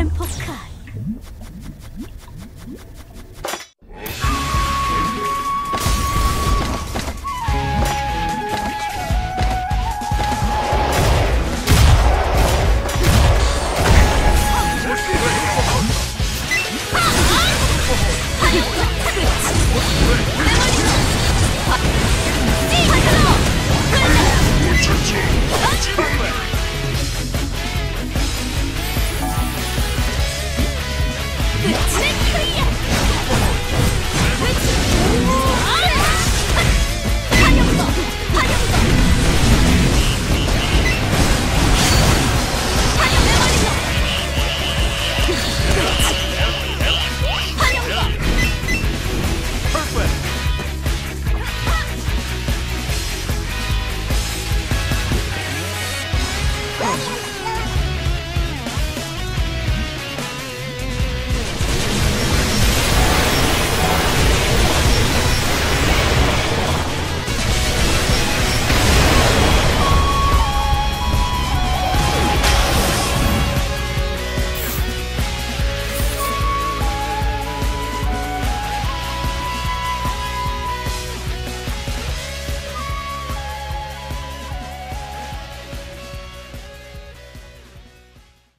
and Polkai.